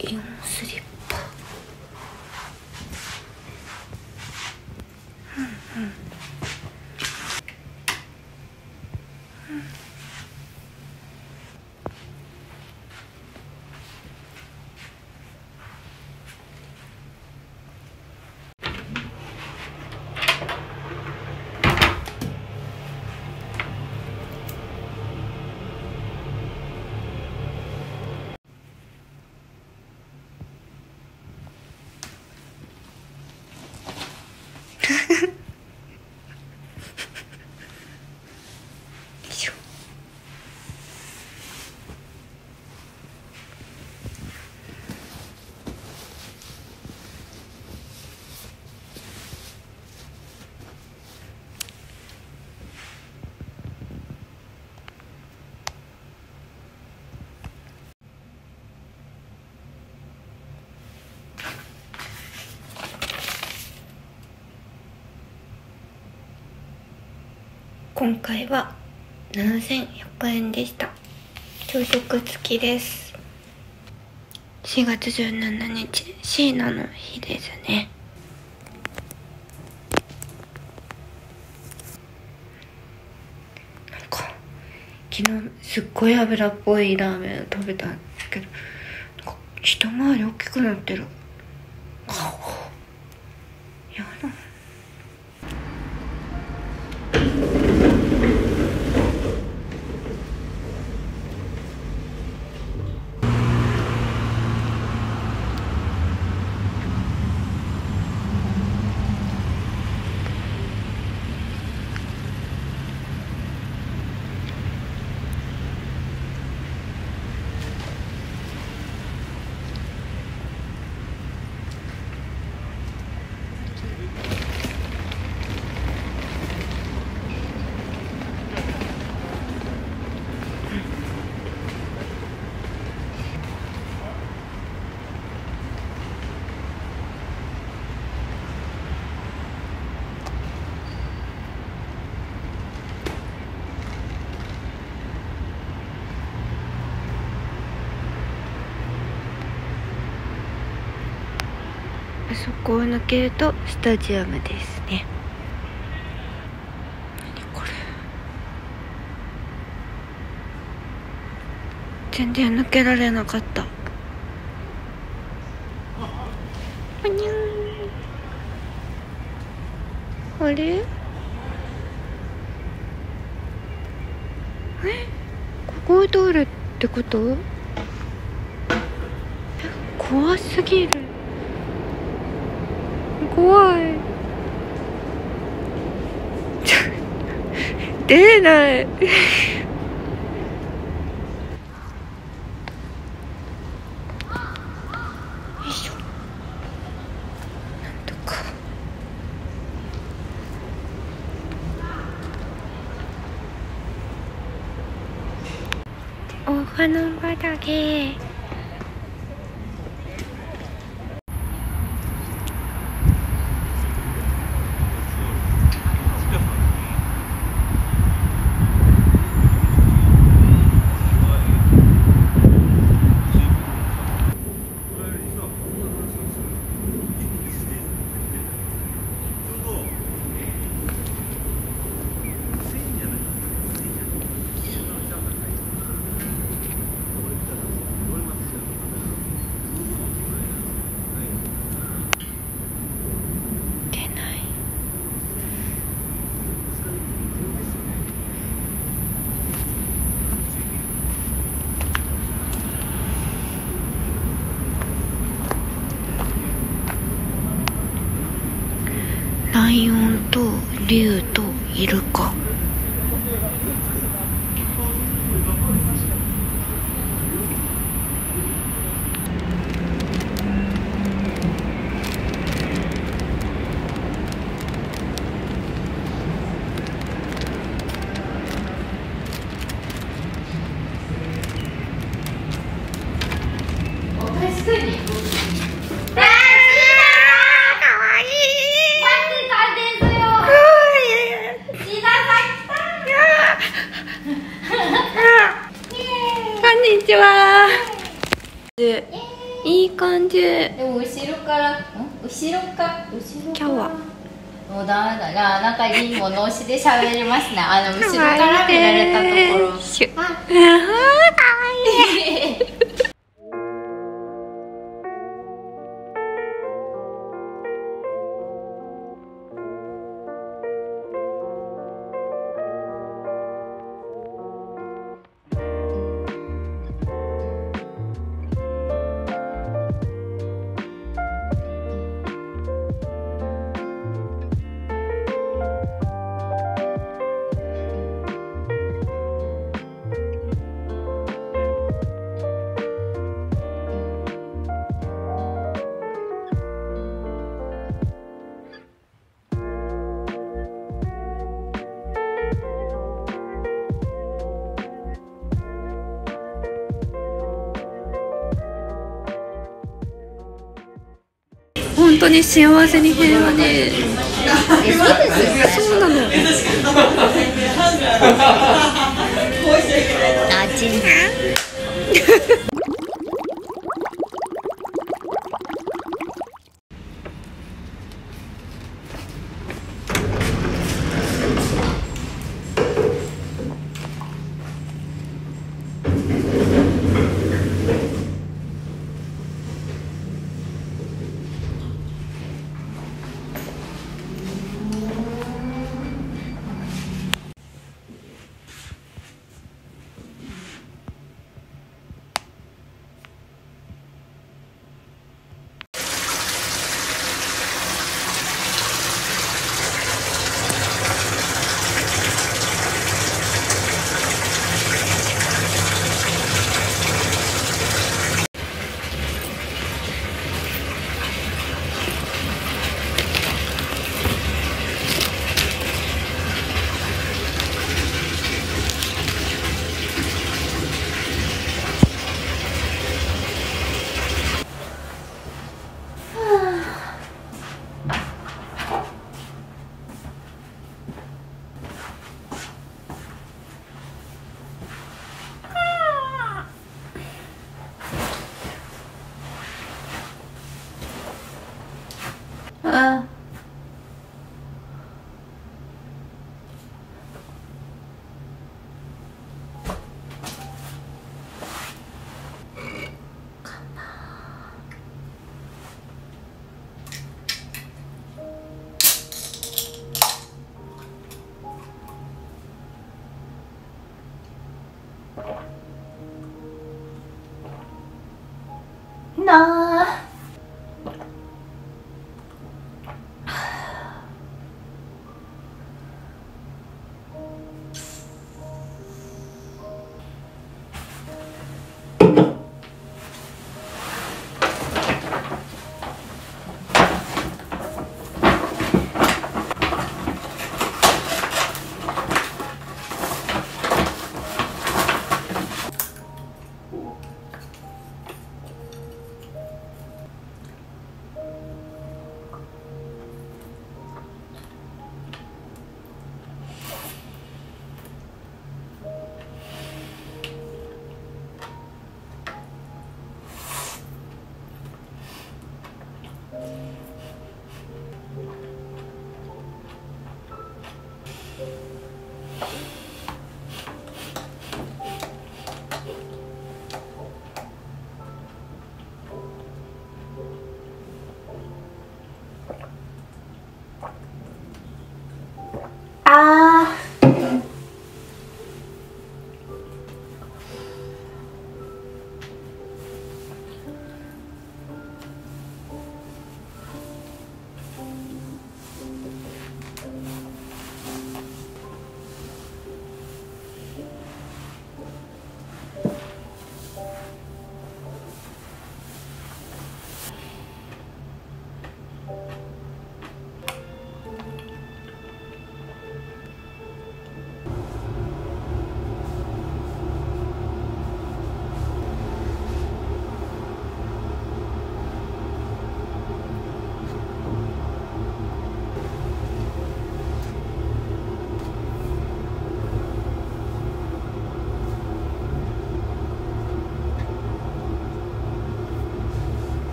イオンスリップ今回は7100円でした。朝食付きです。4月17日椎名の日ですね。なんか昨日すっごい油っぽいラーメン食べたんですけどなんか一回り大きくなってる。やだあそこを抜けるとスタジアムですね。何これ。全然抜けられなかった。おにゃん。あれ？え？ここを通るってこと？怖すぎる。怖い。出ない。よいしょ。なんとか。お花畑。ライオンと竜とイルカ。こんにちは。いい感じ。でも後ろからん？後ろか？後ろもうダメだな。なんかいいもの押しで喋りますね。あの後ろから見られたところ。あかわいい。当に幸せに平和で。そうなのちな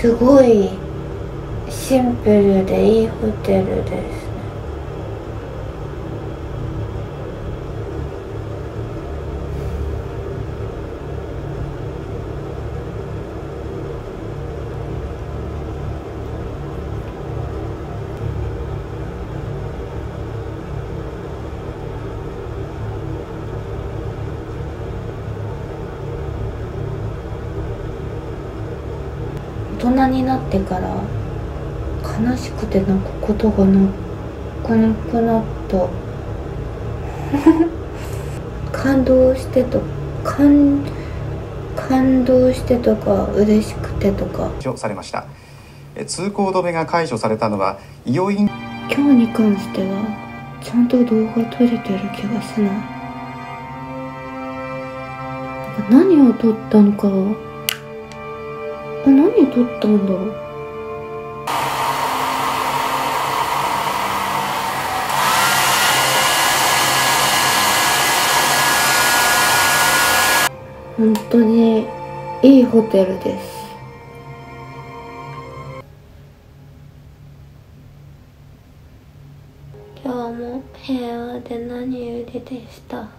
すごいシンプルでいいホテルですね大人になってから悲しくて泣くことがなくなくなった感動してと感感動してとか嬉しくてとか。除されました。え通行止めが解除されたのは伊予イン今日に関してはちゃんと動画撮れてる気がしな。い何を撮ったのかれ何撮ったんだろう？本当にいいホテルです。今日も平和で何よりでした。